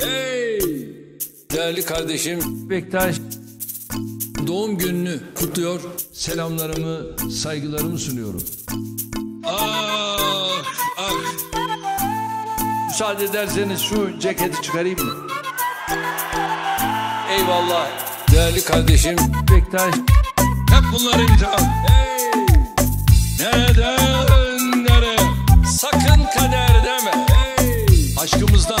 Hey! Değerli kardeşim Bektaş doğum gününü kutluyor. Selamlarımı, saygılarımı sunuyorum. Ah, ah. Müsaade ederseniz şu ceketi çıkarayım mı? Eyvallah. Değerli kardeşim Bektaş hep bunlar imtihan. Hey! Neden nereye? Sakın kader deme. Hey! Aşkımızdan.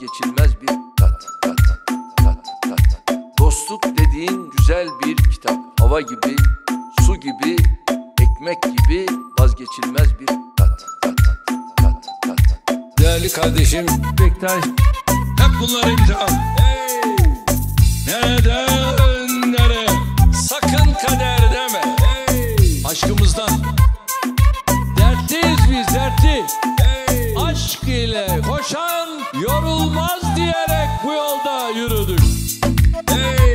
vazgeçilmez bir tat, tat, tat, tat. Dostluk dediğin güzel bir kitap. Hava gibi, su gibi, ekmek gibi vazgeçilmez bir tat, tat, tat, tat. Değerli kardeşim Bektaş Hep bunlar imtihan hey! Yorulmaz diyerek bu yolda yürüdük. Hey!